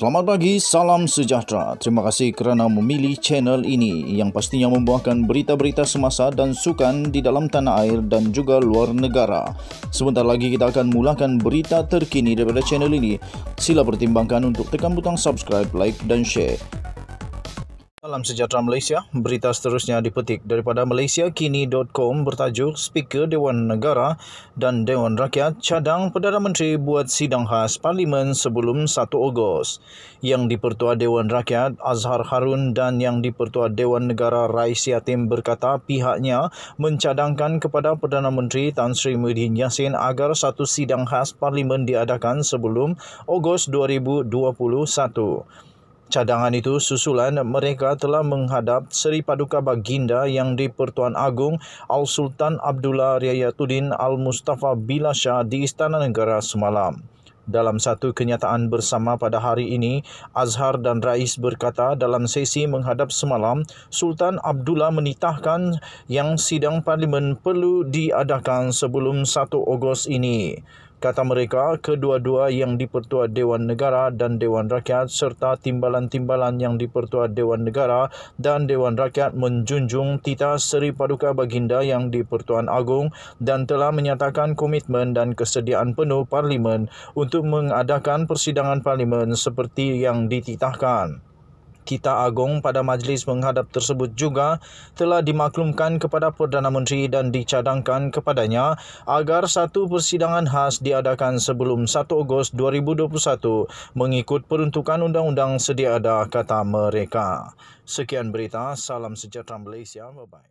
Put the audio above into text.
Selamat pagi, salam sejahtera. Terima kasih kerana memilih channel ini yang pastinya membuahkan berita-berita semasa dan sukan di dalam tanah air dan juga luar negara. Sebentar lagi kita akan mulakan berita terkini daripada channel ini. Sila pertimbangkan untuk tekan butang subscribe, like dan share. Salam sejahtera Malaysia. Berita seterusnya dipetik daripada malaysiakini.com bertajuk Speaker Dewan Negara dan Dewan Rakyat cadang Perdana Menteri buat sidang khas Parlimen sebelum 1 Ogos. Yang di-Pertua Dewan Rakyat Azhar Harun dan yang di-Pertua Dewan Negara Rais Yatim berkata pihaknya mencadangkan kepada Perdana Menteri Tan Sri Muhyiddin Yassin agar satu sidang khas Parlimen diadakan sebelum Ogos 2021. Cadangan itu susulan mereka telah menghadap Seri Paduka Baginda yang di Pertuan Agong Al-Sultan Abdullah Riayatuddin Al-Mustafa Bilasha di Istana Negara semalam. Dalam satu kenyataan bersama pada hari ini, Azhar dan Rais berkata dalam sesi menghadap semalam, Sultan Abdullah menitahkan yang sidang parlimen perlu diadakan sebelum 1 Ogos ini. Kata mereka, kedua-dua yang dipertua Dewan Negara dan Dewan Rakyat serta timbalan-timbalan yang dipertua Dewan Negara dan Dewan Rakyat menjunjung titah Seri Paduka Baginda yang di Pertuan Agong dan telah menyatakan komitmen dan kesediaan penuh Parlimen untuk mengadakan persidangan Parlimen seperti yang dititahkan. Kita Agong pada majlis menghadap tersebut juga telah dimaklumkan kepada Perdana Menteri dan dicadangkan kepadanya agar satu persidangan khas diadakan sebelum 1 Ogos 2021 mengikut peruntukan undang-undang sedia ada kata mereka. Sekian berita, salam sejahtera Malaysia. Bye-bye.